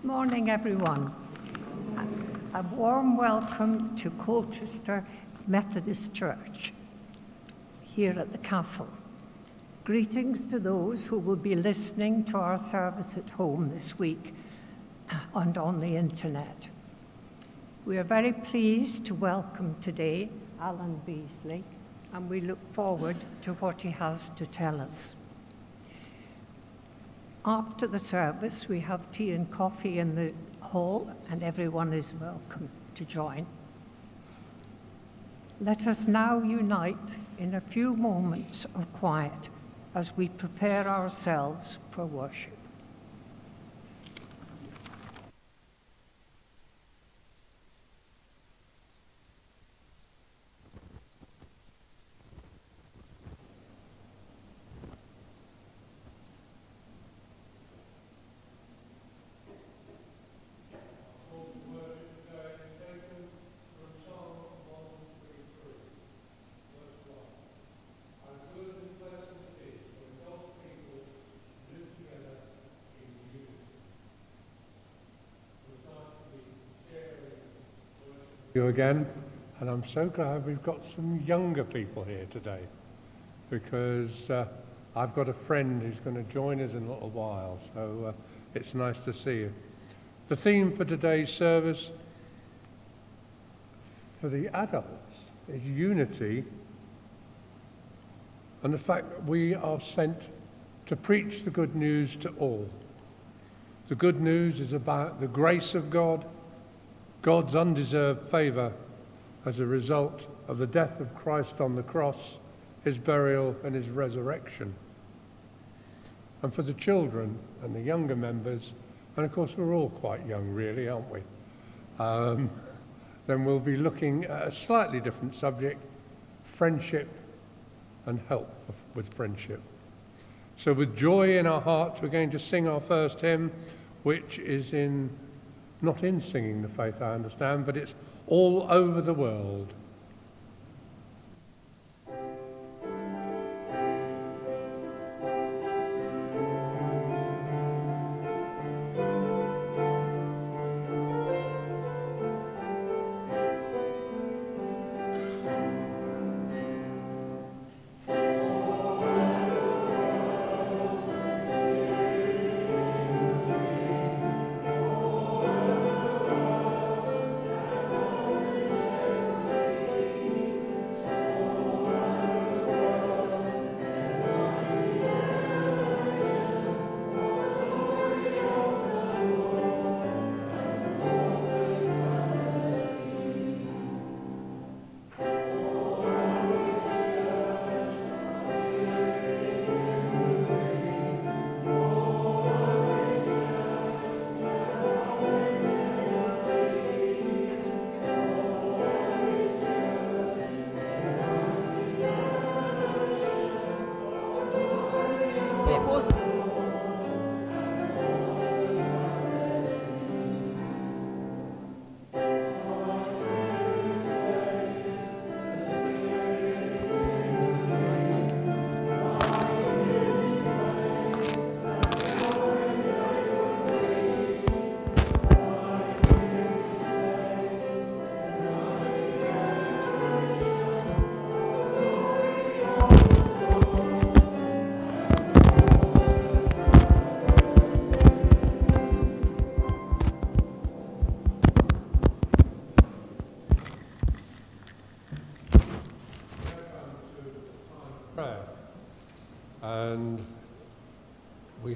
Good morning, everyone. A warm welcome to Colchester Methodist Church here at the castle. Greetings to those who will be listening to our service at home this week and on the internet. We are very pleased to welcome today Alan Beesley, and we look forward to what he has to tell us. After the service, we have tea and coffee in the hall, and everyone is welcome to join. Let us now unite in a few moments of quiet as we prepare ourselves for worship. You again. And I'm so glad we've got some younger people here today because uh, I've got a friend who's going to join us in a little while. So uh, it's nice to see you. The theme for today's service for the adults is unity and the fact that we are sent to preach the good news to all. The good news is about the grace of God God's undeserved favour as a result of the death of Christ on the cross, his burial, and his resurrection. And for the children and the younger members, and of course we're all quite young, really, aren't we? Um, then we'll be looking at a slightly different subject friendship and help with friendship. So, with joy in our hearts, we're going to sing our first hymn, which is in not in singing the faith, I understand, but it's all over the world.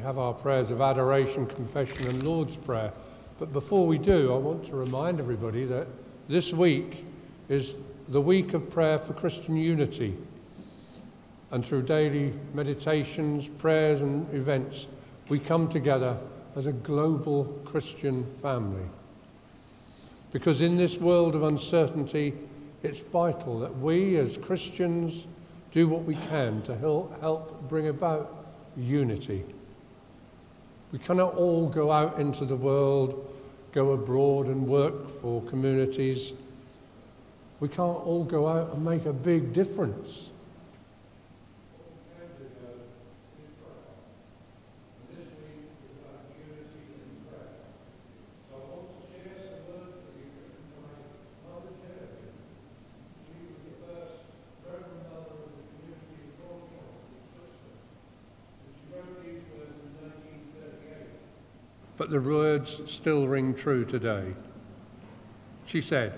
Have our prayers of adoration, confession, and Lord's Prayer. But before we do, I want to remind everybody that this week is the week of prayer for Christian unity. And through daily meditations, prayers, and events, we come together as a global Christian family. Because in this world of uncertainty, it's vital that we as Christians do what we can to help bring about unity. We cannot all go out into the world, go abroad and work for communities. We can't all go out and make a big difference. The words still ring true today. She said,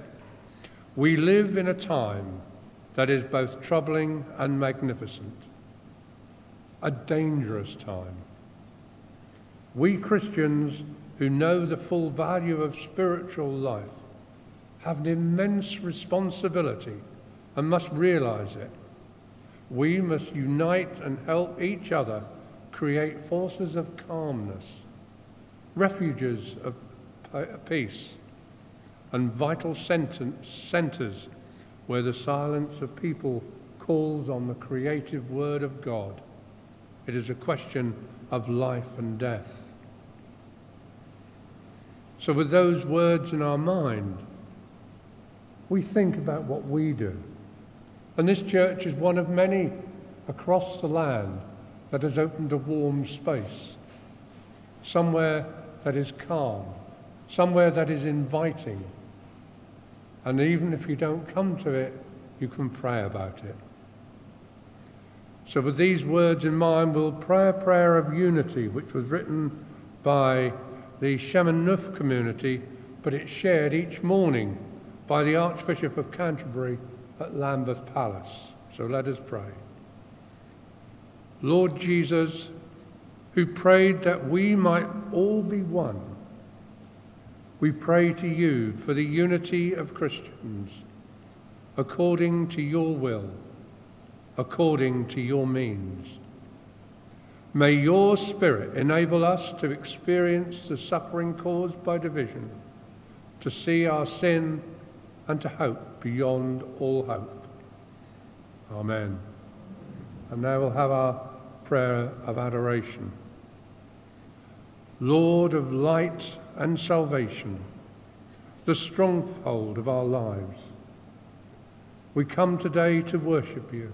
We live in a time that is both troubling and magnificent, a dangerous time. We Christians who know the full value of spiritual life have an immense responsibility and must realize it. We must unite and help each other create forces of calmness, refuges of peace, and vital centers where the silence of people calls on the creative word of God. It is a question of life and death. So, with those words in our mind, we think about what we do. And this church is one of many across the land that has opened a warm space, somewhere that is calm, somewhere that is inviting. And even if you don't come to it, you can pray about it. So, with these words in mind, we'll pray a prayer of unity, which was written by the Chemin Neuf community, but it's shared each morning by the Archbishop of Canterbury at Lambeth Palace. So let us pray. Lord Jesus, who prayed that we might all be one, we pray to you for the unity of Christians, according to your will, according to your means. May your Spirit enable us to experience the suffering caused by division, to see our sin and to hope beyond all hope. Amen. And now we'll have our prayer of adoration. Lord of light and salvation, the stronghold of our lives, we come today to worship you.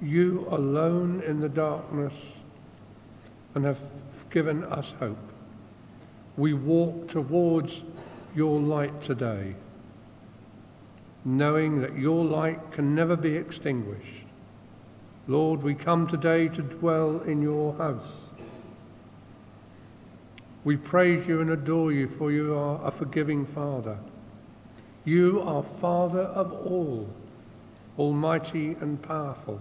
You alone in the darkness and have given us hope. We walk towards your light today, knowing that your light can never be extinguished. Lord, we come today to dwell in your house. We praise you and adore you, for you are a forgiving Father. You are Father of all, almighty and powerful.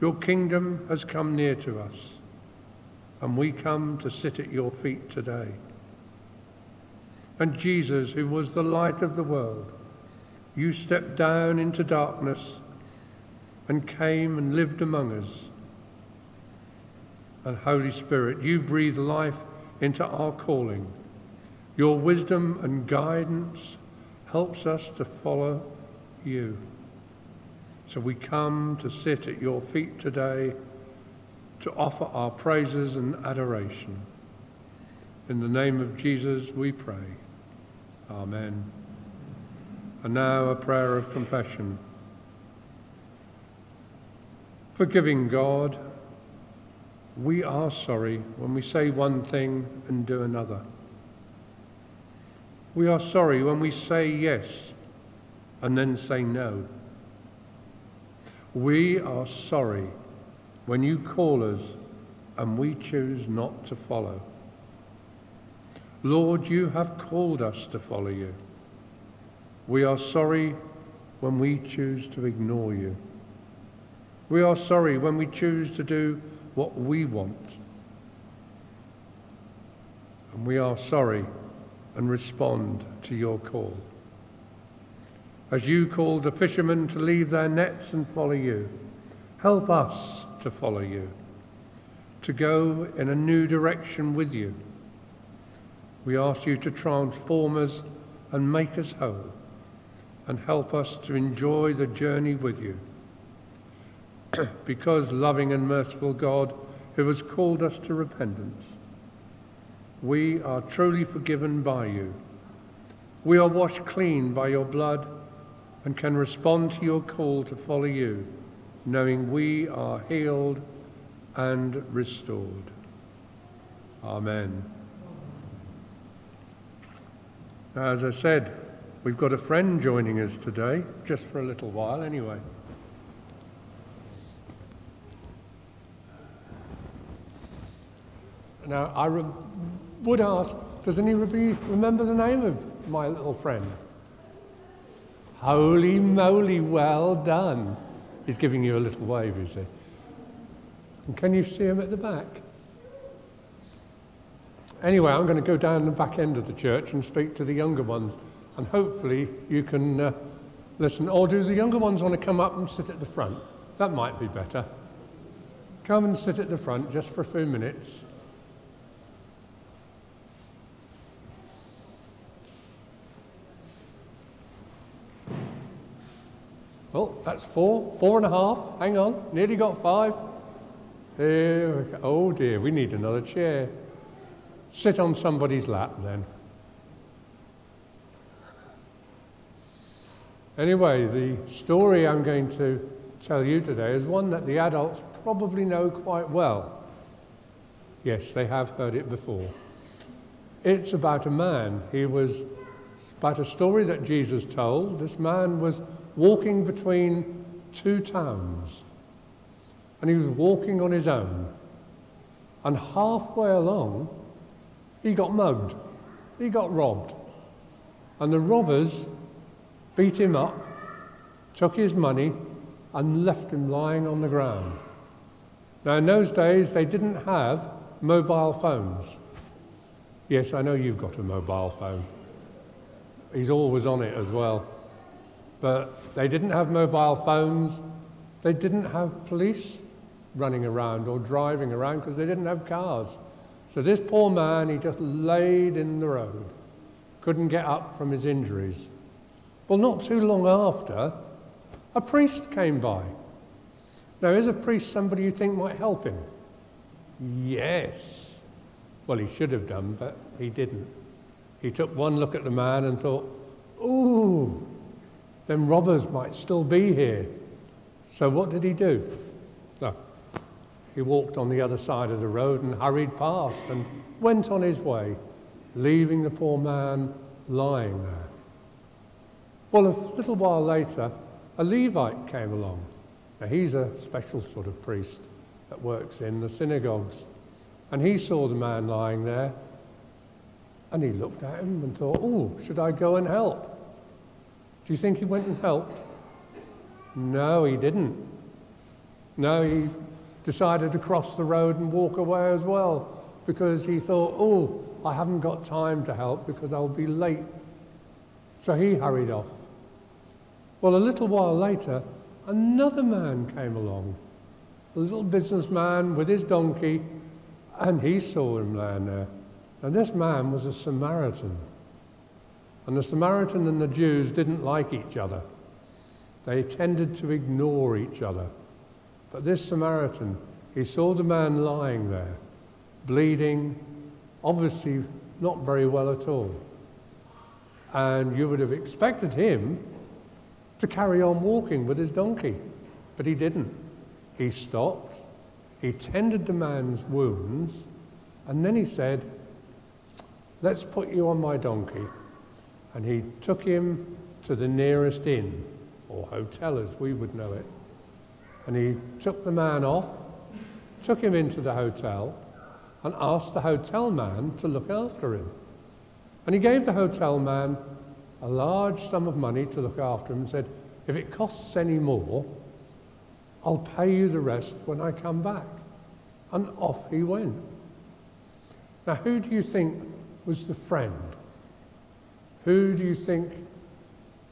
Your kingdom has come near to us, and we come to sit at your feet today and Jesus, who was the light of the world, you stepped down into darkness and came and lived among us. And Holy Spirit, you breathe life into our calling. Your wisdom and guidance helps us to follow you. So we come to sit at your feet today to offer our praises and adoration. In the name of Jesus we pray. Amen. And now a prayer of confession. Forgiving God, we are sorry when we say one thing and do another. We are sorry when we say yes and then say no. We are sorry when you call us and we choose not to follow. Lord, you have called us to follow you. We are sorry when we choose to ignore you. We are sorry when we choose to do what we want. And we are sorry and respond to your call. As you called the fishermen to leave their nets and follow you, help us to follow you, to go in a new direction with you we ask you to transform us and make us whole and help us to enjoy the journey with you. because, loving and merciful God, who has called us to repentance, we are truly forgiven by you. We are washed clean by your blood and can respond to your call to follow you, knowing we are healed and restored. Amen. As I said, we've got a friend joining us today, just for a little while anyway. Now, I would ask, does anybody remember the name of my little friend? Holy moly, well done. He's giving you a little wave, you see. And can you see him at the back? Anyway, I'm going to go down the back end of the church and speak to the younger ones, and hopefully you can uh, listen. Or do the younger ones want to come up and sit at the front? That might be better. Come and sit at the front just for a few minutes. Well, that's four, four and a half. Hang on, nearly got five. Here. Oh dear, we need another chair. Sit on somebody's lap then. Anyway, the story I'm going to tell you today is one that the adults probably know quite well. Yes, they have heard it before. It's about a man. He was about a story that Jesus told. This man was walking between two towns. And he was walking on his own. And halfway along, he got mugged. He got robbed. And the robbers beat him up, took his money, and left him lying on the ground. Now, in those days, they didn't have mobile phones. Yes, I know you've got a mobile phone. He's always on it as well. But they didn't have mobile phones. They didn't have police running around or driving around because they didn't have cars. So this poor man, he just laid in the road, couldn't get up from his injuries. Well, not too long after, a priest came by. Now, is a priest somebody you think might help him? Yes. Well, he should have done, but he didn't. He took one look at the man and thought, ooh, then robbers might still be here. So what did he do? No. He walked on the other side of the road and hurried past and went on his way, leaving the poor man lying there. Well, a little while later, a Levite came along. Now, he's a special sort of priest that works in the synagogues. And he saw the man lying there, and he looked at him and thought, oh, should I go and help? Do you think he went and helped? No, he didn't. No, he decided to cross the road and walk away as well because he thought, oh, I haven't got time to help because I'll be late. So he hurried off. Well, a little while later, another man came along, a little businessman with his donkey, and he saw him lying there. And this man was a Samaritan. And the Samaritan and the Jews didn't like each other. They tended to ignore each other. But this Samaritan, he saw the man lying there, bleeding, obviously not very well at all. And you would have expected him to carry on walking with his donkey, but he didn't. He stopped, he tended the man's wounds, and then he said, Let's put you on my donkey and he took him to the nearest inn, or hotel as we would know it. And he took the man off, took him into the hotel, and asked the hotel man to look after him. And he gave the hotel man a large sum of money to look after him and said, If it costs any more, I'll pay you the rest when I come back. And off he went. Now, who do you think was the friend who do you think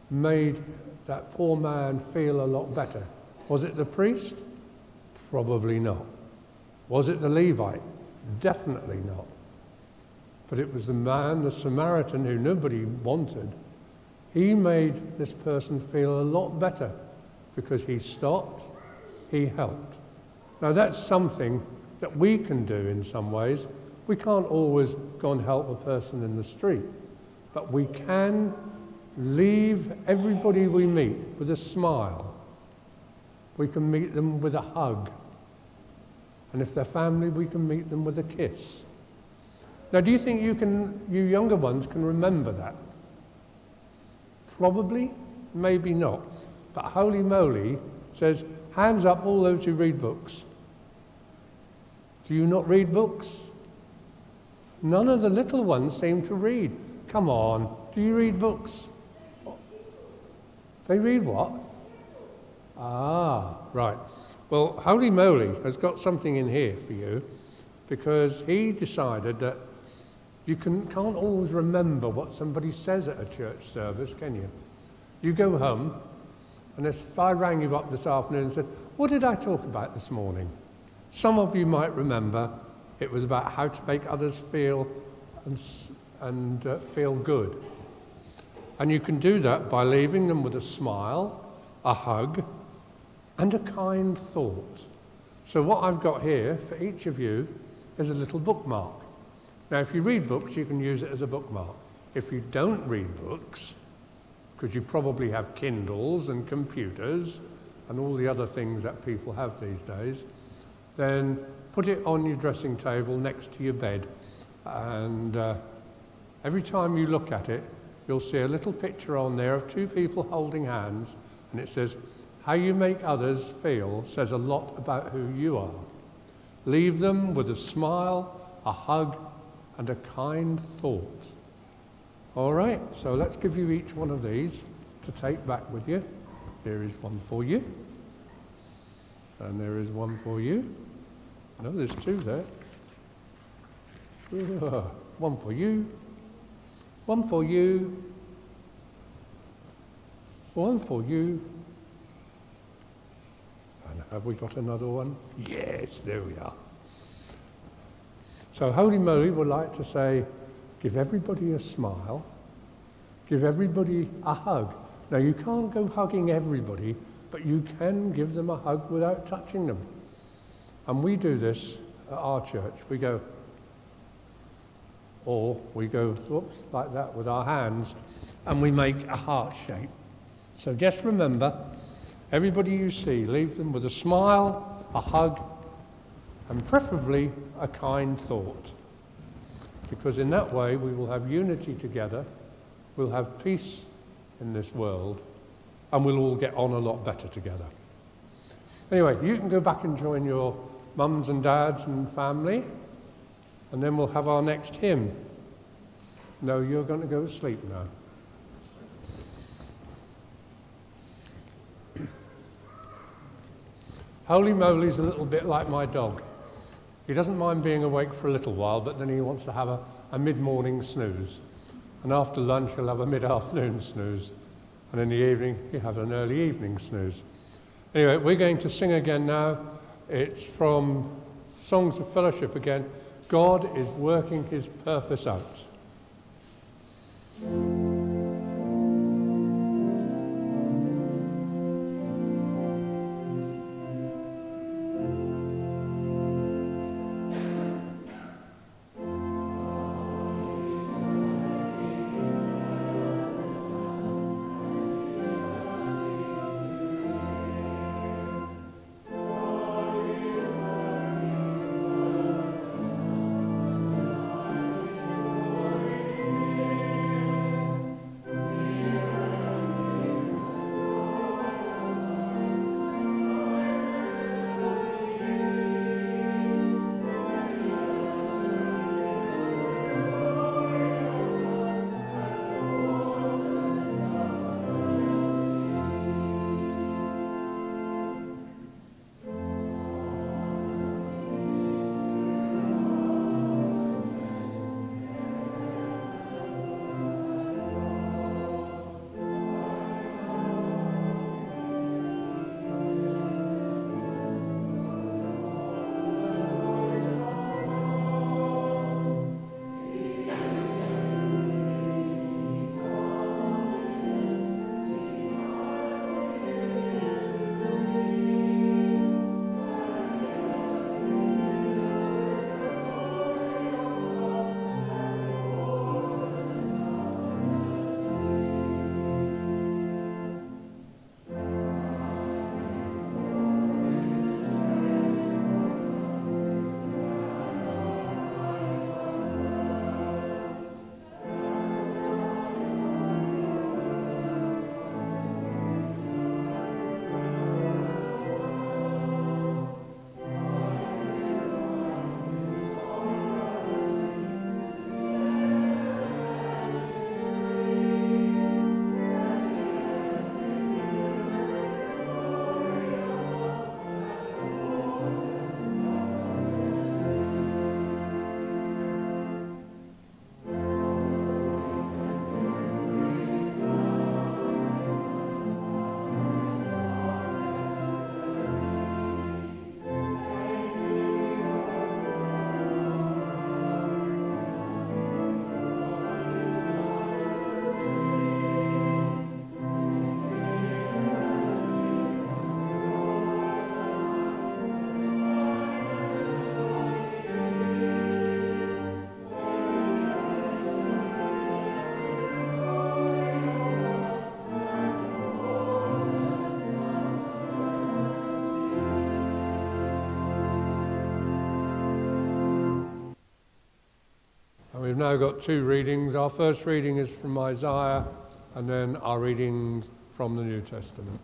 made that poor man feel a lot better? Was it the priest? Probably not. Was it the Levite? Definitely not. But it was the man, the Samaritan, who nobody wanted. He made this person feel a lot better because he stopped, he helped. Now, that's something that we can do in some ways. We can't always go and help a person in the street. But we can leave everybody we meet with a smile. We can meet them with a hug. And if they're family, we can meet them with a kiss. Now, do you think you can, you younger ones can remember that? Probably, maybe not. But Holy Moly says, hands up all those who read books. Do you not read books? None of the little ones seem to read. Come on, do you read books? They read what? Ah, right. Well, Holy Moly has got something in here for you because he decided that you can, can't always remember what somebody says at a church service, can you? You go home, and if I rang you up this afternoon and said, What did I talk about this morning? Some of you might remember it was about how to make others feel and, and uh, feel good. And you can do that by leaving them with a smile, a hug, and a kind thought. So, what I've got here for each of you is a little bookmark. Now, if you read books, you can use it as a bookmark. If you don't read books, because you probably have Kindles and computers and all the other things that people have these days, then put it on your dressing table next to your bed. And uh, every time you look at it, you'll see a little picture on there of two people holding hands, and it says, How you make others feel says a lot about who you are. Leave them with a smile, a hug, and a kind thought. All right, so let's give you each one of these to take back with you. There is one for you. And there is one for you. No, there's two there. One for you. One for you. One for you. And have we got another one? Yes, there we are. So Holy Moly would like to say, give everybody a smile, give everybody a hug. Now, you can't go hugging everybody, but you can give them a hug without touching them. And we do this at our church. We go, or we go, like that with our hands, and we make a heart shape. So just remember, everybody you see, leave them with a smile, a hug, and preferably a kind thought. Because in that way we will have unity together, we'll have peace in this world, and we'll all get on a lot better together. Anyway, you can go back and join your mums and dads and family, and then we'll have our next hymn. No, you're going to go to sleep now. Holy Moly's a little bit like my dog. He doesn't mind being awake for a little while, but then he wants to have a, a mid-morning snooze. And after lunch, he'll have a mid-afternoon snooze. And in the evening, he'll have an early evening snooze. Anyway, we're going to sing again now. It's from Songs of Fellowship again. God is working his purpose out. Now got two readings. Our first reading is from Isaiah, and then our reading from the New Testament.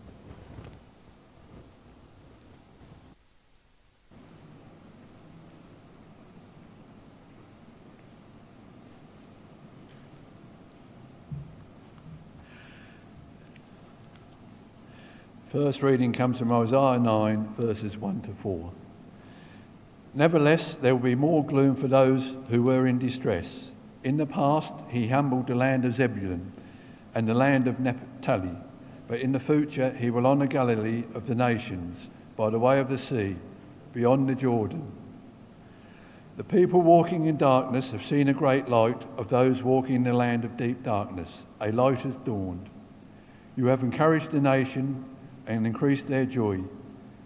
First reading comes from Isaiah 9, verses 1 to 4. Nevertheless, there will be more gloom for those who were in distress. In the past, he humbled the land of Zebulun and the land of Naphtali, but in the future, he will honour Galilee of the nations by the way of the sea, beyond the Jordan. The people walking in darkness have seen a great light of those walking in the land of deep darkness. A light has dawned. You have encouraged the nation and increased their joy.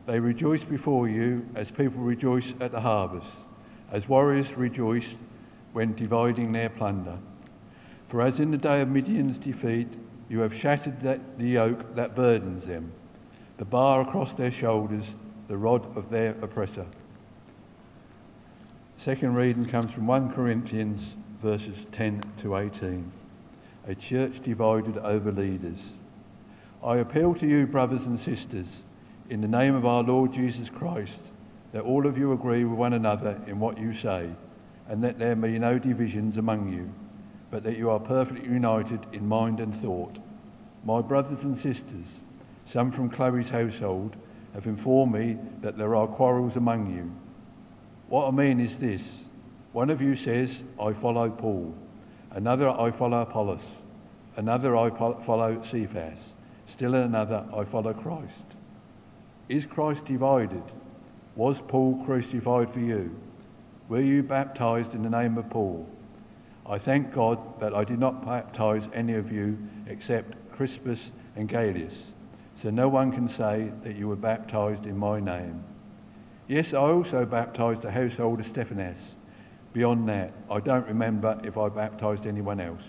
They rejoice before you as people rejoice at the harvest, as warriors rejoice when dividing their plunder. For as in the day of Midian's defeat, you have shattered that, the yoke that burdens them, the bar across their shoulders, the rod of their oppressor. Second reading comes from 1 Corinthians verses 10 to 18. A church divided over leaders. I appeal to you, brothers and sisters, in the name of our Lord Jesus Christ, that all of you agree with one another in what you say, and that there be no divisions among you, but that you are perfectly united in mind and thought. My brothers and sisters, some from Chloe's household, have informed me that there are quarrels among you. What I mean is this one of you says, I follow Paul, another, I follow Apollos, another, I follow Cephas Still another, I follow Christ. Is Christ divided? Was Paul crucified for you? Were you baptized in the name of Paul? I thank God that I did not baptize any of you except Crispus and Gaius, so no one can say that you were baptized in my name. Yes, I also baptized the household of Stephanas. Beyond that, I don't remember if I baptized anyone else.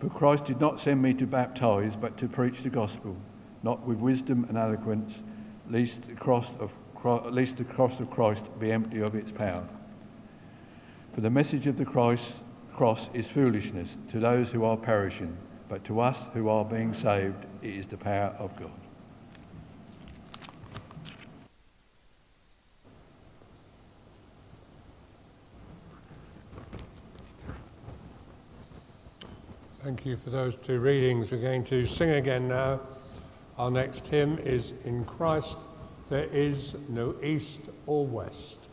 For Christ did not send me to baptize, but to preach the gospel, not with wisdom and eloquence, lest the cross of, lest the cross of Christ be empty of its power. For the message of the Christ, cross is foolishness to those who are perishing, but to us who are being saved, it is the power of God. Thank you for those two readings. We're going to sing again now. Our next hymn is In Christ There Is No East or West.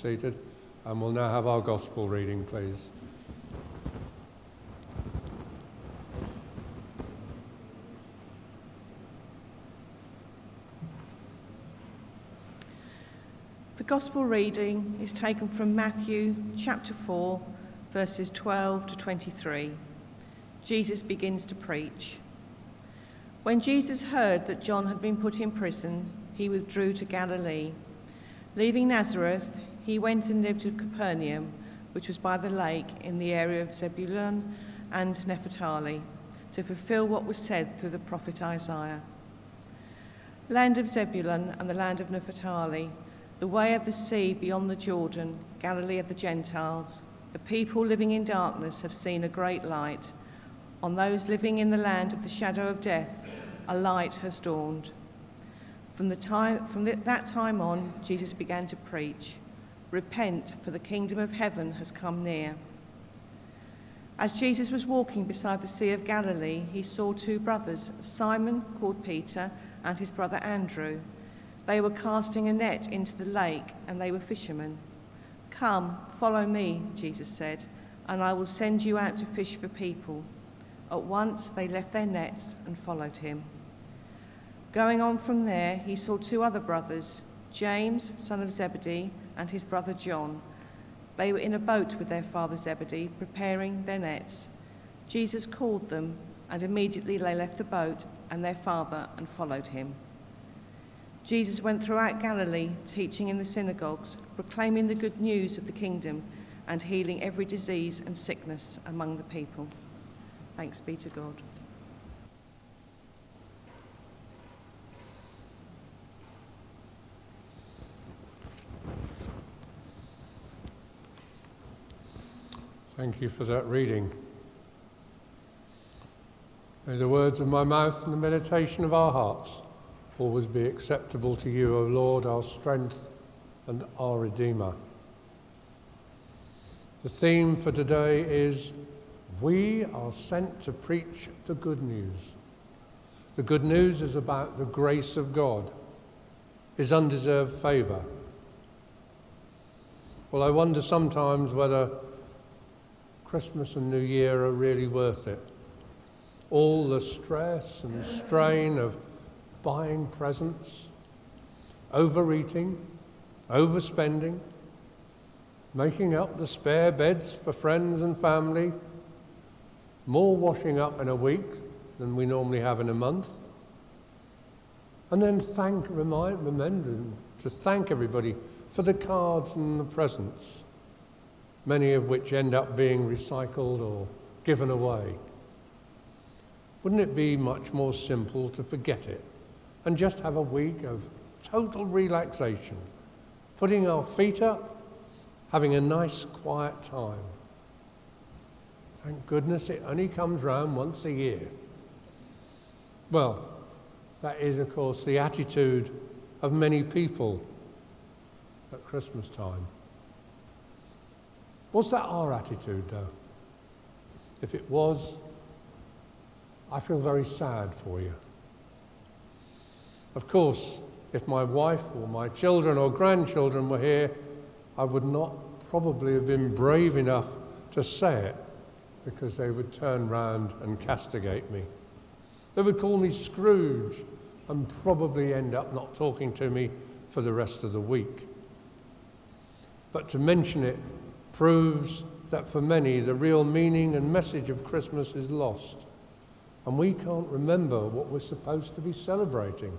Seated. And we'll now have our gospel reading, please. The Gospel reading is taken from Matthew chapter 4, verses 12 to 23. Jesus begins to preach. When Jesus heard that John had been put in prison, he withdrew to Galilee. Leaving Nazareth, he went and lived in Capernaum, which was by the lake in the area of Zebulun and Naphtali, to fulfill what was said through the prophet Isaiah. Land of Zebulun and the land of Naphtali, the way of the sea beyond the Jordan, Galilee of the Gentiles. The people living in darkness have seen a great light. On those living in the land of the shadow of death, a light has dawned. From, the time, from that time on, Jesus began to preach Repent, for the kingdom of heaven has come near. As Jesus was walking beside the Sea of Galilee, he saw two brothers, Simon, called Peter, and his brother Andrew they were casting a net into the lake, and they were fishermen. Come, follow me, Jesus said, and I will send you out to fish for people. At once they left their nets and followed him. Going on from there, he saw two other brothers, James, son of Zebedee, and his brother John. They were in a boat with their father Zebedee, preparing their nets. Jesus called them, and immediately they left the boat and their father and followed him. Jesus went throughout Galilee, teaching in the synagogues, proclaiming the good news of the kingdom, and healing every disease and sickness among the people. Thanks be to God. Thank you for that reading. May the words of my mouth and the meditation of our hearts always be acceptable to you, O Lord, our strength and our Redeemer. The theme for today is We are sent to preach the good news. The good news is about the grace of God, His undeserved favour. Well, I wonder sometimes whether Christmas and New Year are really worth it. All the stress and strain of buying presents, overeating, overspending, making up the spare beds for friends and family, more washing up in a week than we normally have in a month. And then thank, remind, to thank everybody for the cards and the presents, many of which end up being recycled or given away. Wouldn't it be much more simple to forget it and just have a week of total relaxation, putting our feet up, having a nice quiet time. Thank goodness it only comes round once a year. Well, that is, of course, the attitude of many people at Christmas time. Was that our attitude, though? If it was, I feel very sad for you. Of course, if my wife or my children or grandchildren were here, I would not probably have been brave enough to say it because they would turn round and castigate me. They would call me Scrooge and probably end up not talking to me for the rest of the week. But to mention it proves that for many the real meaning and message of Christmas is lost, and we can't remember what we're supposed to be celebrating.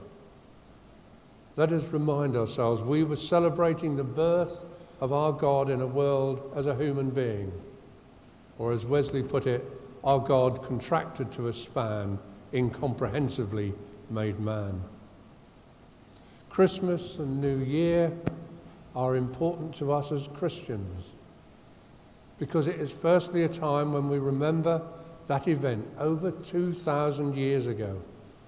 Let us remind ourselves we were celebrating the birth of our God in a world as a human being. Or as Wesley put it, our God contracted to a span, incomprehensibly made man. Christmas and New Year are important to us as Christians because it is firstly a time when we remember that event over 2,000 years ago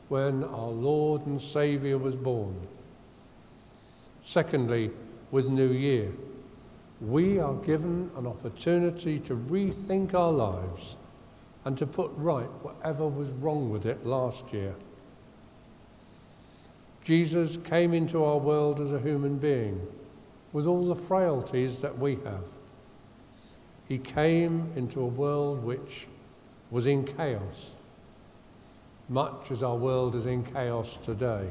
when our Lord and Saviour was born. Secondly, with New Year, we are given an opportunity to rethink our lives and to put right whatever was wrong with it last year. Jesus came into our world as a human being with all the frailties that we have. He came into a world which was in chaos, much as our world is in chaos today.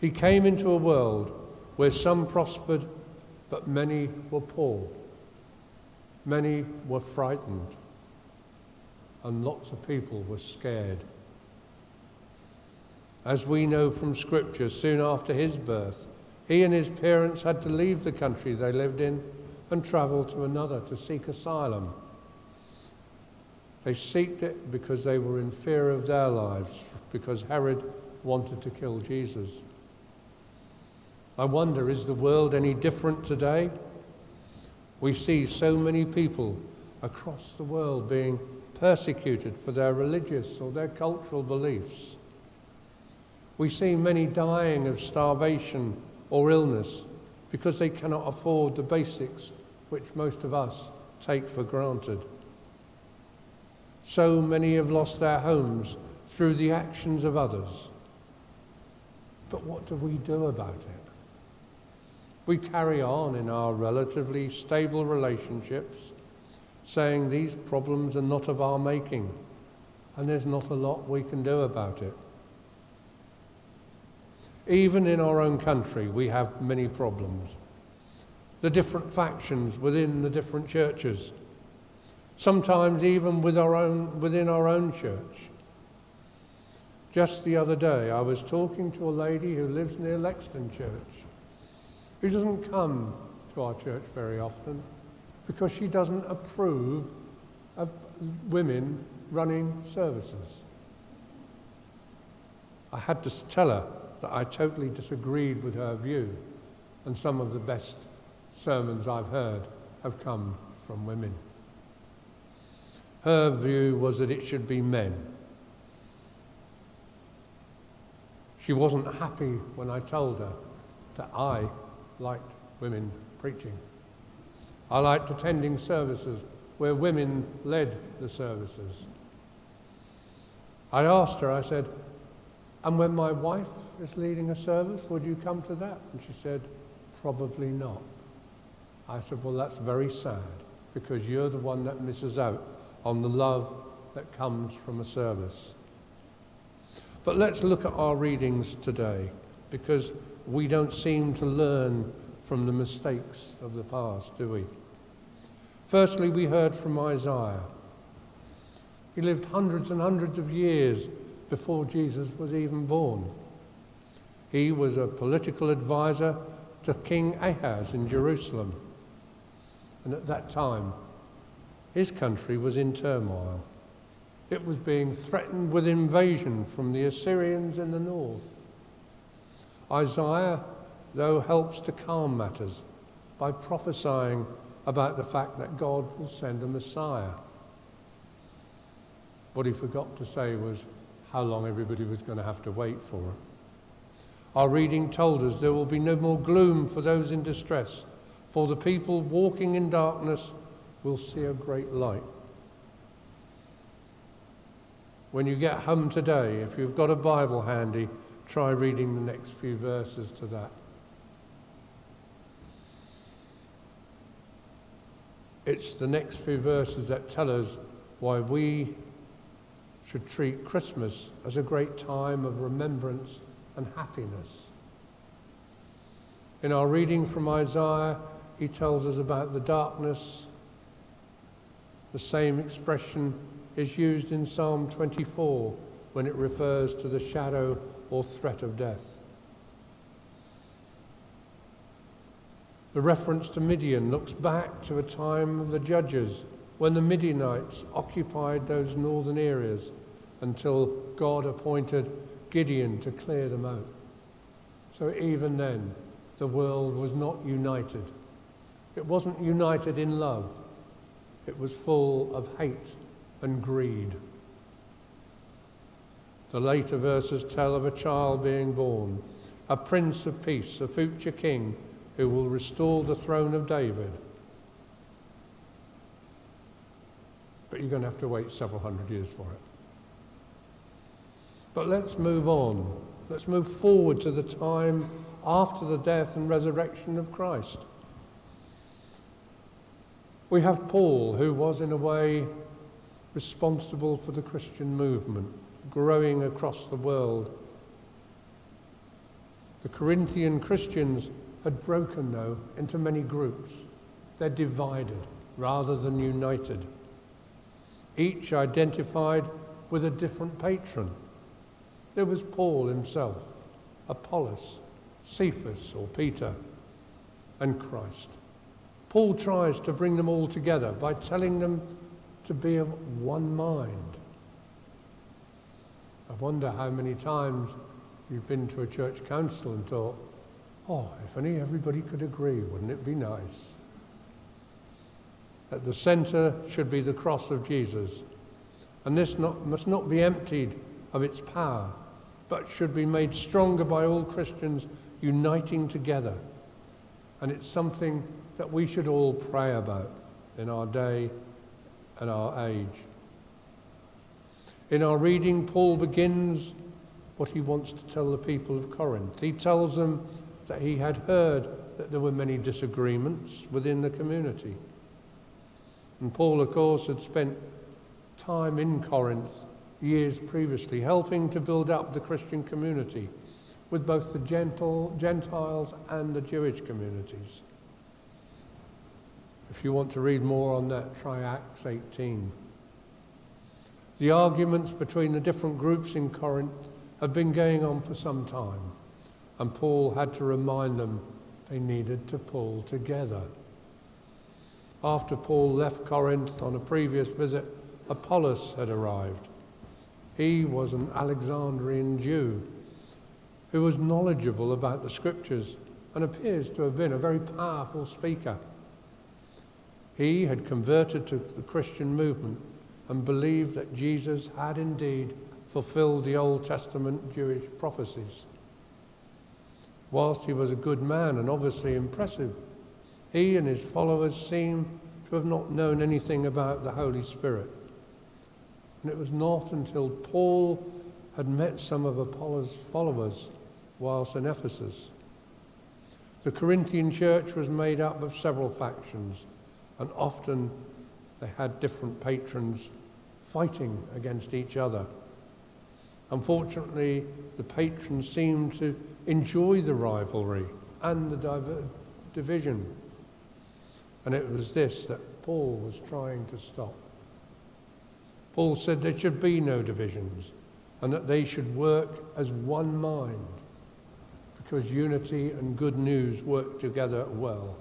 He came into a world where some prospered, but many were poor. Many were frightened, and lots of people were scared. As we know from Scripture, soon after his birth, he and his parents had to leave the country they lived in and travel to another to seek asylum. They sought it because they were in fear of their lives, because Herod wanted to kill Jesus. I wonder, is the world any different today? We see so many people across the world being persecuted for their religious or their cultural beliefs. We see many dying of starvation or illness because they cannot afford the basics which most of us take for granted. So many have lost their homes through the actions of others. But what do we do about it? We carry on in our relatively stable relationships, saying these problems are not of our making, and there's not a lot we can do about it. Even in our own country, we have many problems. The different factions within the different churches, sometimes even with our own, within our own church. Just the other day, I was talking to a lady who lives near Lexden Church, who doesn't come to our church very often because she doesn't approve of women running services. I had to tell her that I totally disagreed with her view, and some of the best sermons I've heard have come from women. Her view was that it should be men. She wasn't happy when I told her that I liked women preaching. I liked attending services where women led the services. I asked her, I said, and when my wife is leading a service, would you come to that? And she said, Probably not. I said, Well, that's very sad because you're the one that misses out on the love that comes from a service. But let's look at our readings today because we don't seem to learn from the mistakes of the past, do we? Firstly, we heard from Isaiah. He lived hundreds and hundreds of years before Jesus was even born. He was a political advisor to King Ahaz in Jerusalem. And at that time, his country was in turmoil. It was being threatened with invasion from the Assyrians in the north. Isaiah, though, helps to calm matters by prophesying about the fact that God will send a Messiah. What he forgot to say was how long everybody was going to have to wait for it. Our reading told us there will be no more gloom for those in distress, for the people walking in darkness will see a great light. When you get home today, if you've got a Bible handy, try reading the next few verses to that. It's the next few verses that tell us why we should treat Christmas as a great time of remembrance and happiness. In our reading from Isaiah, he tells us about the darkness. The same expression is used in Psalm 24 when it refers to the shadow or threat of death. The reference to Midian looks back to a time of the judges when the Midianites occupied those northern areas until God appointed Gideon to clear them out. So even then, the world was not united. It wasn't united in love. It was full of hate and greed. The later verses tell of a child being born, a prince of peace, a future king who will restore the throne of David. But you're going to have to wait several hundred years for it. But let's move on. Let's move forward to the time after the death and resurrection of Christ. We have Paul, who was in a way responsible for the Christian movement growing across the world. The Corinthian Christians had broken, though, into many groups. They're divided rather than united. Each identified with a different patron. There was Paul himself, Apollos, Cephas or Peter, and Christ. Paul tries to bring them all together by telling them to be of one mind. I wonder how many times you've been to a church council and thought, oh, if only everybody could agree, wouldn't it be nice? At the centre should be the cross of Jesus, and this not, must not be emptied of its power, but should be made stronger by all Christians uniting together. And it's something that we should all pray about in our day and our age. In our reading, Paul begins what he wants to tell the people of Corinth. He tells them that he had heard that there were many disagreements within the community. And Paul, of course, had spent time in Corinth years previously, helping to build up the Christian community with both the Gentiles and the Jewish communities. If you want to read more on that, try Acts 18. The arguments between the different groups in Corinth had been going on for some time, and Paul had to remind them they needed to pull together. After Paul left Corinth on a previous visit, Apollos had arrived. He was an Alexandrian Jew who was knowledgeable about the scriptures and appears to have been a very powerful speaker. He had converted to the Christian movement and believed that Jesus had indeed fulfilled the Old Testament Jewish prophecies. Whilst he was a good man and obviously impressive, he and his followers seem to have not known anything about the Holy Spirit. And it was not until Paul had met some of Apollos' followers whilst in Ephesus. The Corinthian church was made up of several factions, and often they had different patrons fighting against each other. Unfortunately, the patrons seemed to enjoy the rivalry and the division. And it was this that Paul was trying to stop. Paul said there should be no divisions and that they should work as one mind because unity and good news work together well.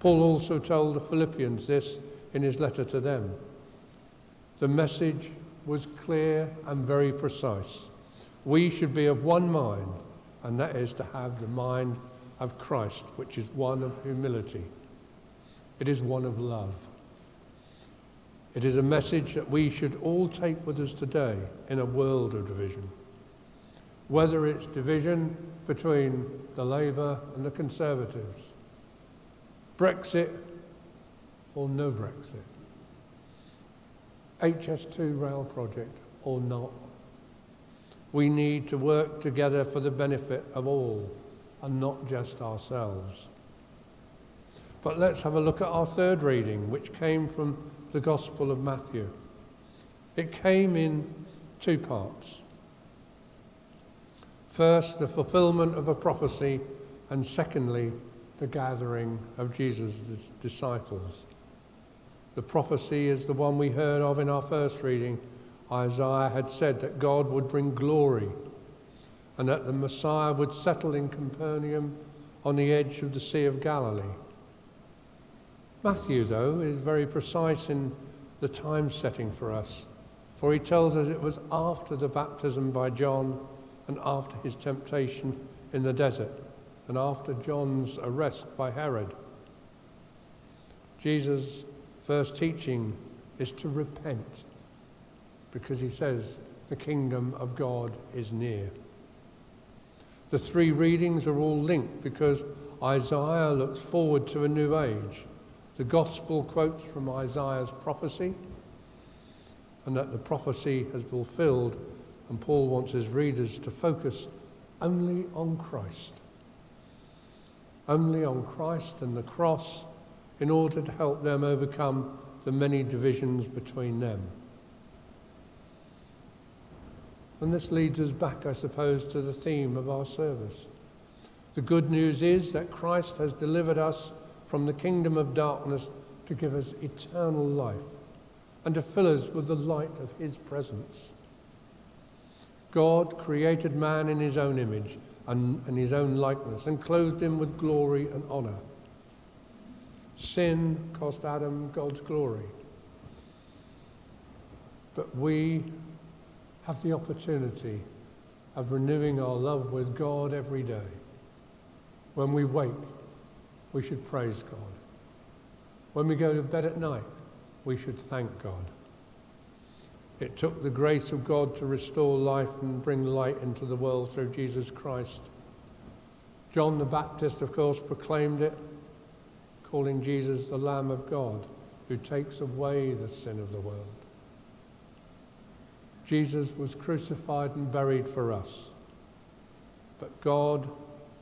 Paul also told the Philippians this in his letter to them. The message was clear and very precise. We should be of one mind, and that is to have the mind of Christ, which is one of humility. It is one of love. It is a message that we should all take with us today in a world of division. Whether it's division between the Labour and the Conservatives, Brexit or no Brexit, HS2 rail project or not. We need to work together for the benefit of all and not just ourselves. But let's have a look at our third reading, which came from the Gospel of Matthew. It came in two parts. First, the fulfillment of a prophecy, and secondly, the gathering of Jesus' disciples. The prophecy is the one we heard of in our first reading. Isaiah had said that God would bring glory and that the Messiah would settle in Capernaum on the edge of the Sea of Galilee. Matthew, though, is very precise in the time setting for us, for he tells us it was after the baptism by John and after his temptation in the desert and after John's arrest by Herod. Jesus' first teaching is to repent because he says the kingdom of God is near. The three readings are all linked because Isaiah looks forward to a new age the gospel quotes from Isaiah's prophecy and that the prophecy has fulfilled, and Paul wants his readers to focus only on Christ. Only on Christ and the cross in order to help them overcome the many divisions between them. And this leads us back, I suppose, to the theme of our service. The good news is that Christ has delivered us from the kingdom of darkness to give us eternal life and to fill us with the light of his presence. God created man in his own image and, and his own likeness and clothed him with glory and honor. Sin cost Adam God's glory. But we have the opportunity of renewing our love with God every day. When we wake, we should praise God. When we go to bed at night, we should thank God. It took the grace of God to restore life and bring light into the world through Jesus Christ. John the Baptist, of course, proclaimed it, calling Jesus the Lamb of God who takes away the sin of the world. Jesus was crucified and buried for us. But God,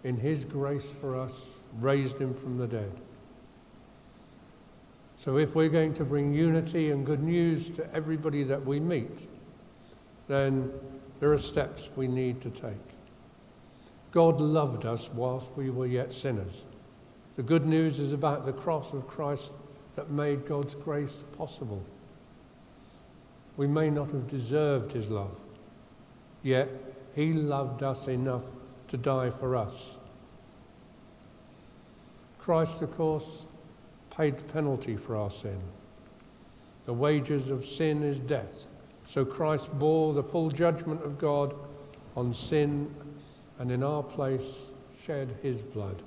in his grace for us, raised him from the dead. So if we're going to bring unity and good news to everybody that we meet, then there are steps we need to take. God loved us whilst we were yet sinners. The good news is about the cross of Christ that made God's grace possible. We may not have deserved his love, yet he loved us enough to die for us. Christ, of course, paid the penalty for our sin. The wages of sin is death. So Christ bore the full judgment of God on sin and in our place shed his blood.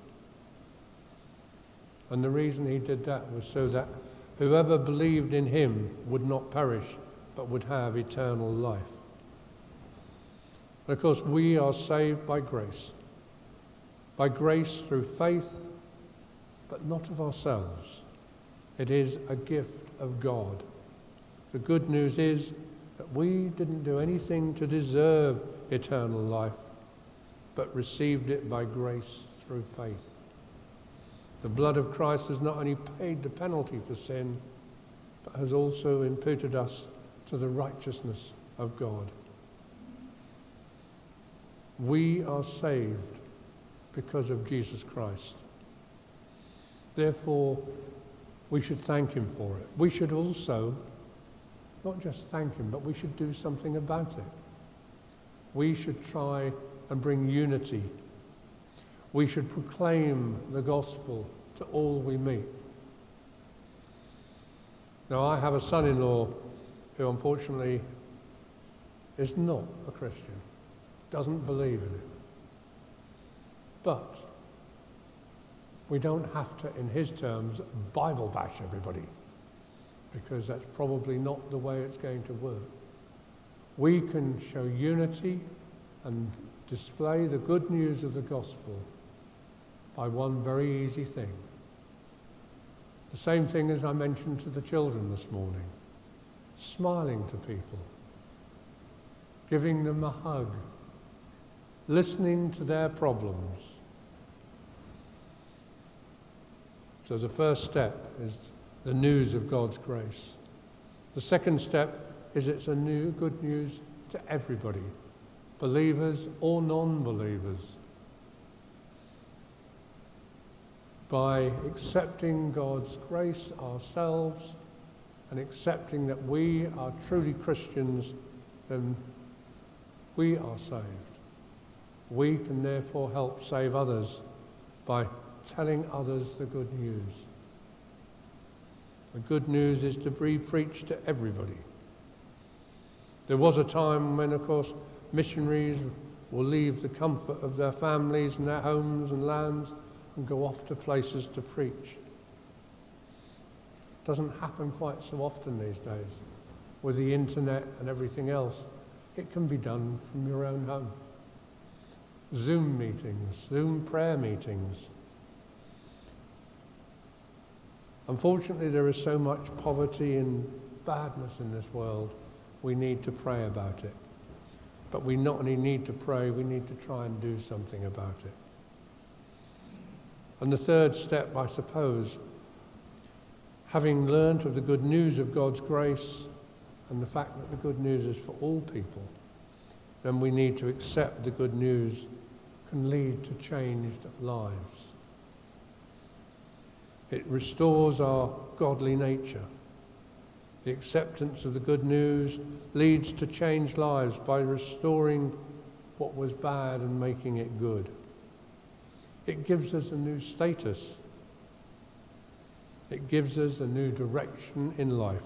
And the reason he did that was so that whoever believed in him would not perish, but would have eternal life. And of course, we are saved by grace. By grace through faith, but not of ourselves. It is a gift of God. The good news is that we didn't do anything to deserve eternal life, but received it by grace through faith. The blood of Christ has not only paid the penalty for sin, but has also imputed us to the righteousness of God. We are saved because of Jesus Christ. Therefore, we should thank him for it. We should also not just thank him, but we should do something about it. We should try and bring unity. We should proclaim the gospel to all we meet. Now, I have a son in law who unfortunately is not a Christian, doesn't believe in it. But we don't have to, in his terms, Bible bash everybody, because that's probably not the way it's going to work. We can show unity and display the good news of the gospel by one very easy thing. The same thing as I mentioned to the children this morning smiling to people, giving them a hug, listening to their problems. So the first step is the news of God's grace. The second step is it's a new good news to everybody, believers or non-believers. By accepting God's grace ourselves and accepting that we are truly Christians, then we are saved. We can therefore help save others by telling others the good news. The good news is to be preached to everybody. There was a time when, of course, missionaries will leave the comfort of their families and their homes and lands and go off to places to preach. Doesn't happen quite so often these days. With the internet and everything else, it can be done from your own home. Zoom meetings, Zoom prayer meetings. Unfortunately, there is so much poverty and badness in this world, we need to pray about it. But we not only need to pray, we need to try and do something about it. And the third step, I suppose, having learnt of the good news of God's grace and the fact that the good news is for all people, then we need to accept the good news can lead to changed lives. It restores our godly nature. The acceptance of the good news leads to changed lives by restoring what was bad and making it good. It gives us a new status. It gives us a new direction in life.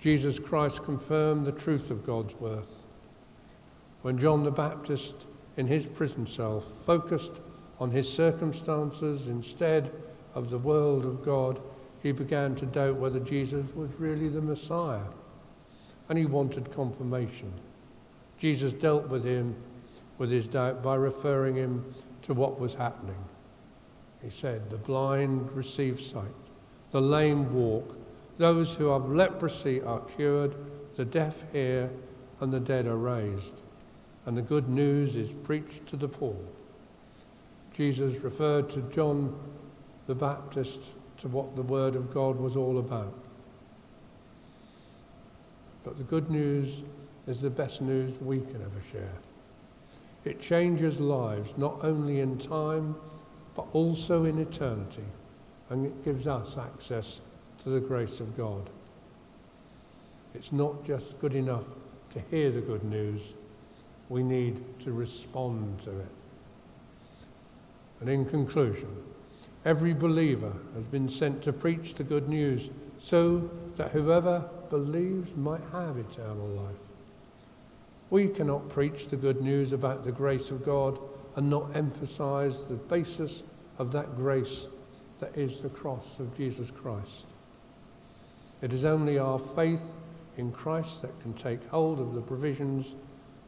Jesus Christ confirmed the truth of God's worth. When John the Baptist, in his prison cell, focused on his circumstances instead of the world of God, he began to doubt whether Jesus was really the Messiah. And he wanted confirmation. Jesus dealt with him, with his doubt, by referring him to what was happening. He said, The blind receive sight, the lame walk, those who have leprosy are cured, the deaf hear, and the dead are raised. And the good news is preached to the poor. Jesus referred to John the Baptist to what the Word of God was all about. But the good news is the best news we can ever share. It changes lives, not only in time, but also in eternity. And it gives us access to the grace of God. It's not just good enough to hear the good news, we need to respond to it. And in conclusion, every believer has been sent to preach the good news so that whoever believes might have eternal life. We cannot preach the good news about the grace of God and not emphasize the basis of that grace that is the cross of Jesus Christ. It is only our faith in Christ that can take hold of the provisions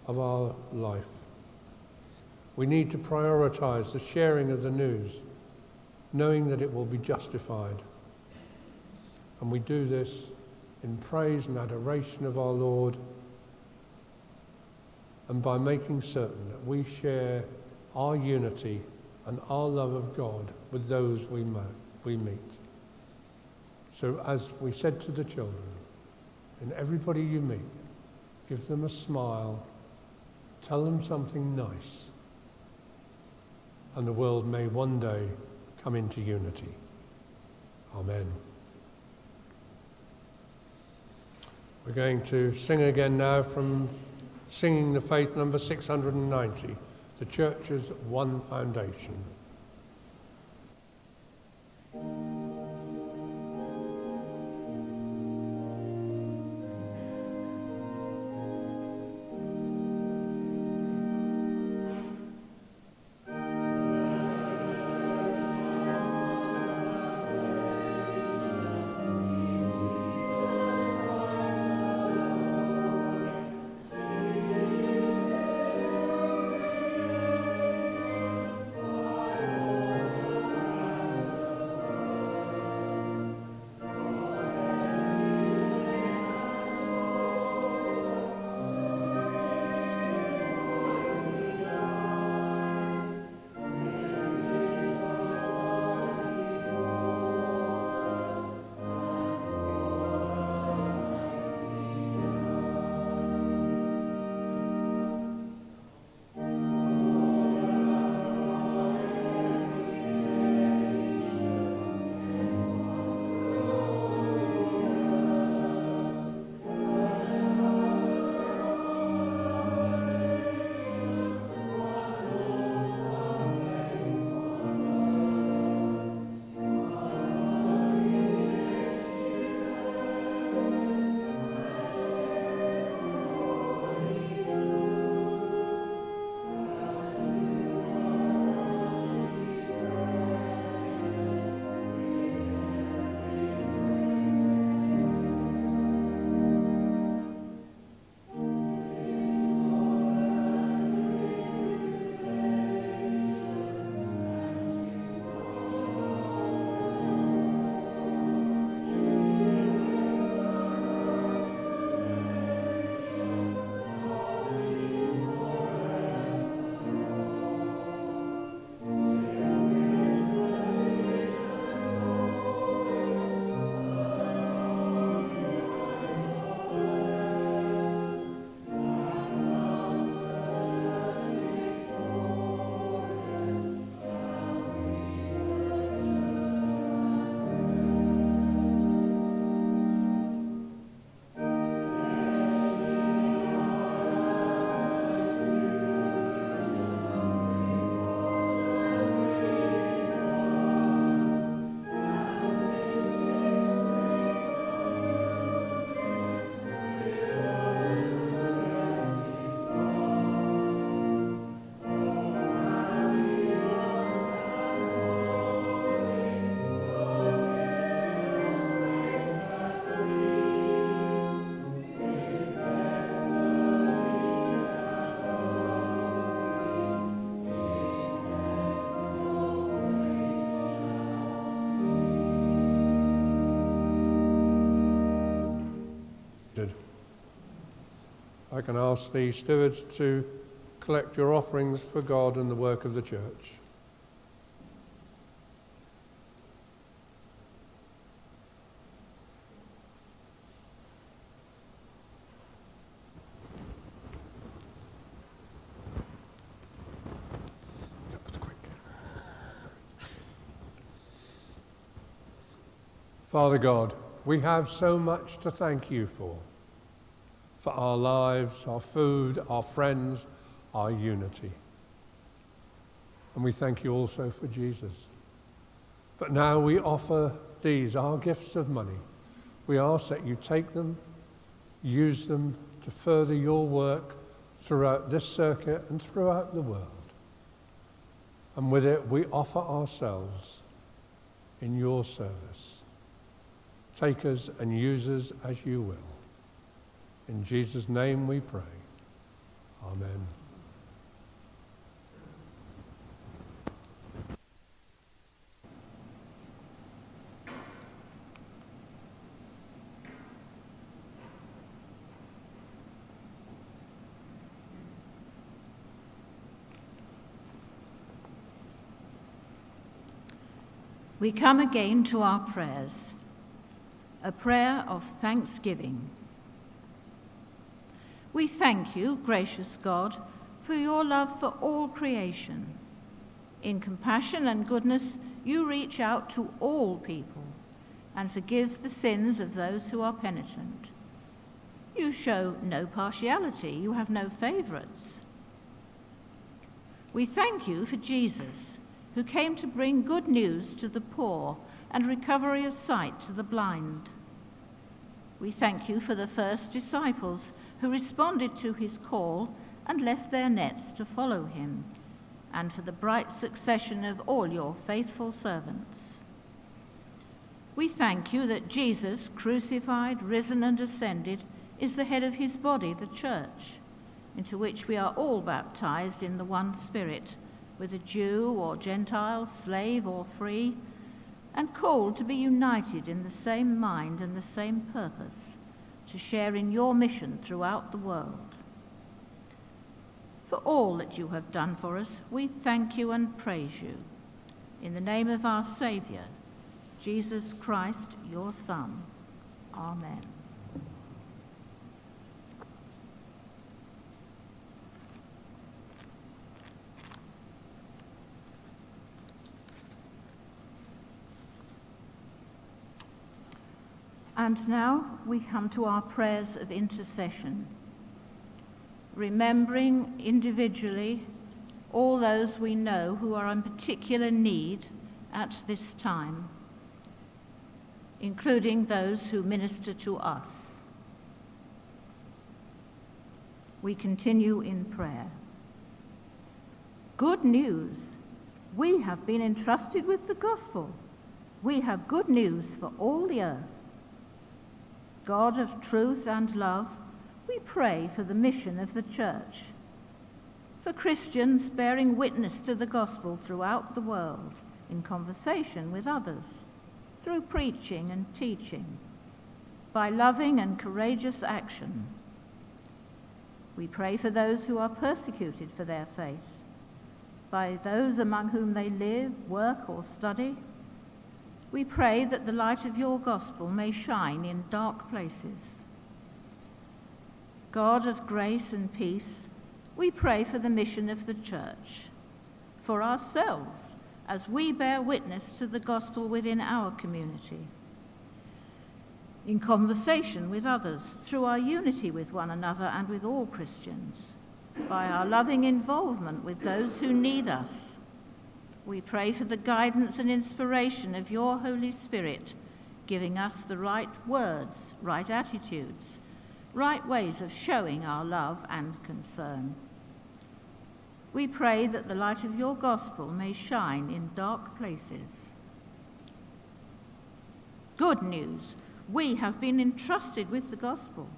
of our life. We need to prioritize the sharing of the news, knowing that it will be justified. And we do this in praise and adoration of our Lord and by making certain that we share our unity and our love of God with those we, we meet. So, as we said to the children, and everybody you meet, give them a smile, tell them something nice, and the world may one day come into unity. Amen. We're going to sing again now from Singing the Faith, number 690, the Church's One Foundation. I can ask the stewards to collect your offerings for God and the work of the church. Father God, we have so much to thank you for. For our lives, our food, our friends, our unity. And we thank you also for Jesus. But now we offer these, our gifts of money. We ask that you take them, use them to further your work throughout this circuit and throughout the world. And with it, we offer ourselves in your service. Take us and use us as you will. In Jesus' name we pray. Amen. We come again to our prayers a prayer of thanksgiving. We thank you, gracious God, for your love for all creation. In compassion and goodness, you reach out to all people and forgive the sins of those who are penitent. You show no partiality, you have no favorites. We thank you for Jesus, who came to bring good news to the poor and recovery of sight to the blind. We thank you for the first disciples who responded to his call and left their nets to follow him, and for the bright succession of all your faithful servants. We thank you that Jesus, crucified, risen, and ascended, is the head of his body, the church, into which we are all baptized in the one Spirit, whether Jew or Gentile, slave or free and called to be united in the same mind and the same purpose, to share in your mission throughout the world. For all that you have done for us, we thank you and praise you. In the name of our Saviour, Jesus Christ, your Son. Amen. And now we come to our prayers of intercession, remembering individually all those we know who are in particular need at this time, including those who minister to us. We continue in prayer. Good news. We have been entrusted with the gospel. We have good news for all the earth. God of truth and love, we pray for the mission of the church, for Christians bearing witness to the gospel throughout the world in conversation with others, through preaching and teaching, by loving and courageous action. We pray for those who are persecuted for their faith, by those among whom they live, work, or study we pray that the light of your gospel may shine in dark places. God of grace and peace, we pray for the mission of the church, for ourselves, as we bear witness to the gospel within our community, in conversation with others, through our unity with one another and with all Christians, by our loving involvement with those who need us we pray for the guidance and inspiration of your Holy Spirit, giving us the right words, right attitudes, right ways of showing our love and concern. We pray that the light of your gospel may shine in dark places. Good news. We have been entrusted with the gospel.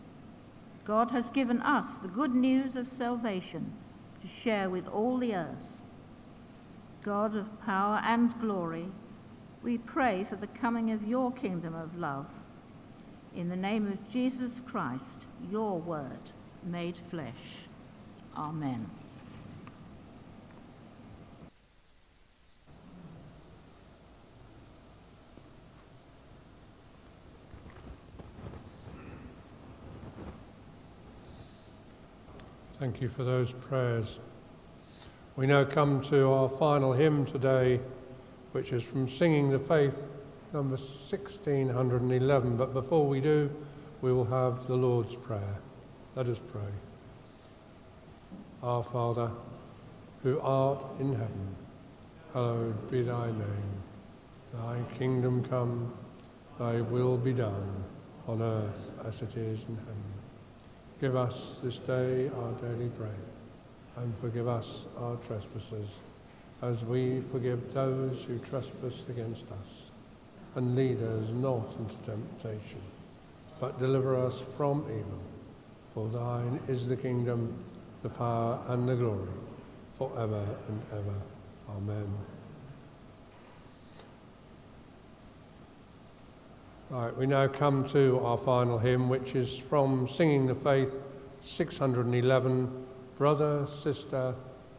God has given us the good news of salvation to share with all the earth. God of power and glory, we pray for the coming of your kingdom of love. In the name of Jesus Christ, your word, made flesh. Amen. Thank you for those prayers. We now come to our final hymn today, which is from Singing the Faith, number 1611. But before we do, we will have the Lord's Prayer. Let us pray. Our Father, who art in heaven, hallowed be thy name. Thy kingdom come, thy will be done, on earth as it is in heaven. Give us this day our daily bread, and forgive us our trespasses, as we forgive those who trespass against us. And lead us not into temptation, but deliver us from evil. For thine is the kingdom, the power, and the glory, forever and ever. Amen. Right, we now come to our final hymn, which is from Singing the Faith 611 Brother, Sister,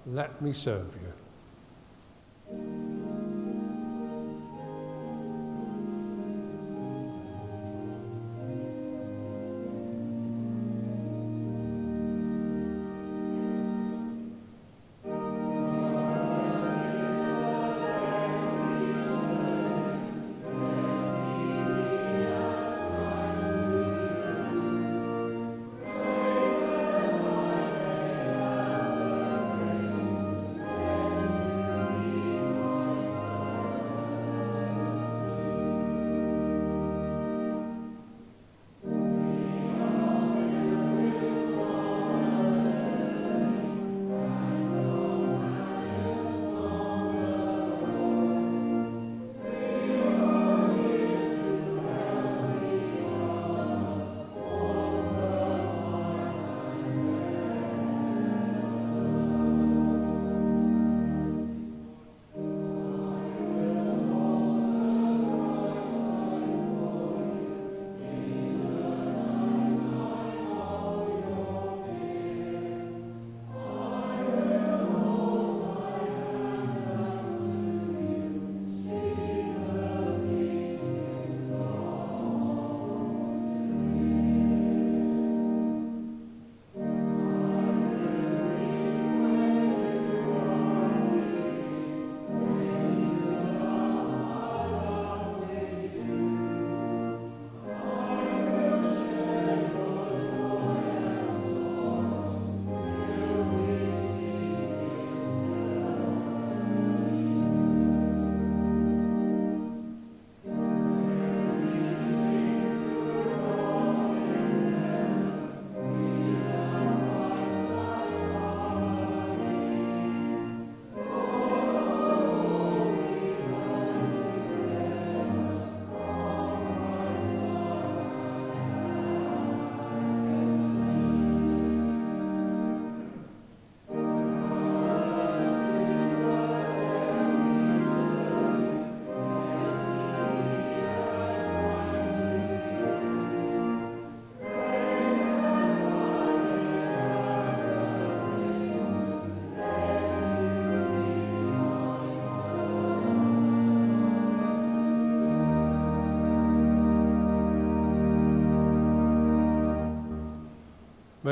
Let Me Serve You.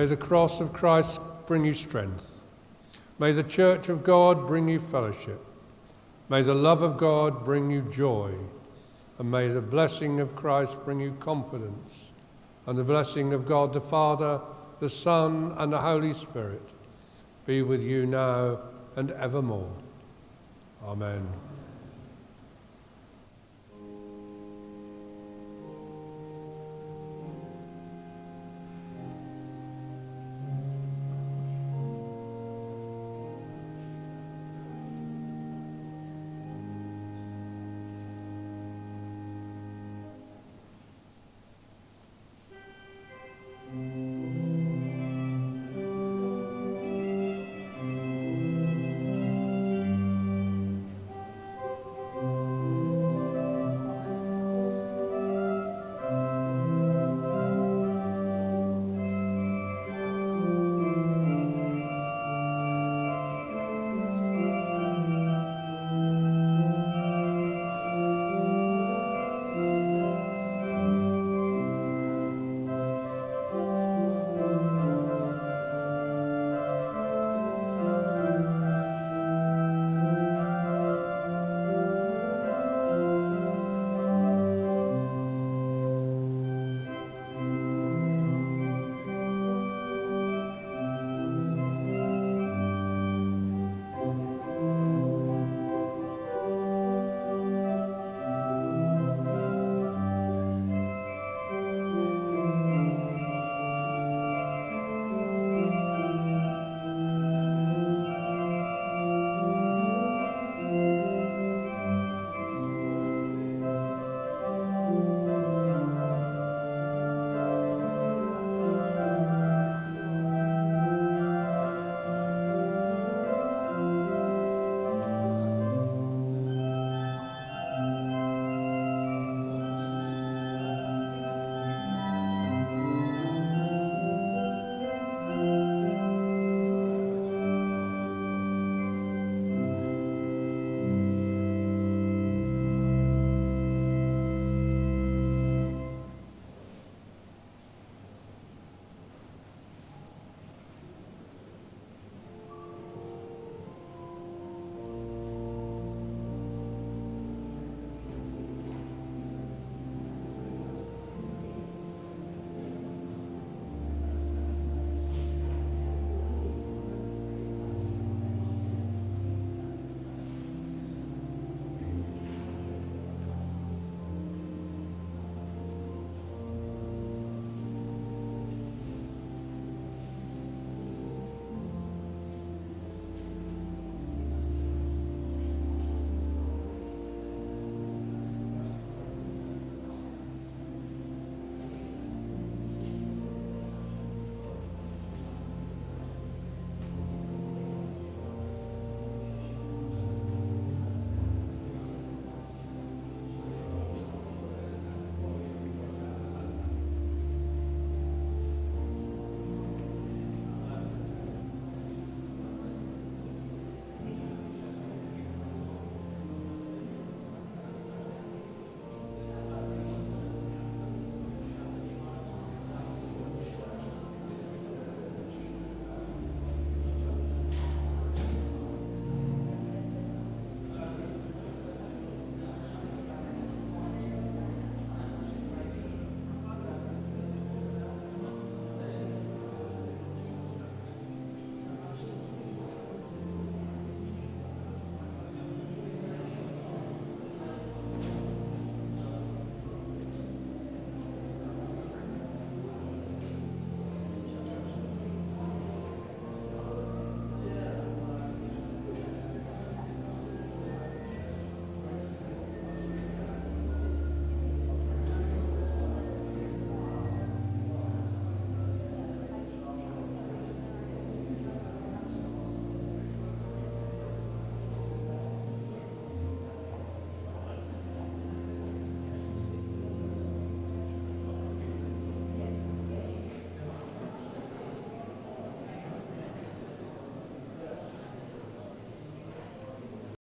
May the cross of Christ bring you strength. May the church of God bring you fellowship. May the love of God bring you joy. And may the blessing of Christ bring you confidence. And the blessing of God the Father, the Son, and the Holy Spirit be with you now and evermore. Amen.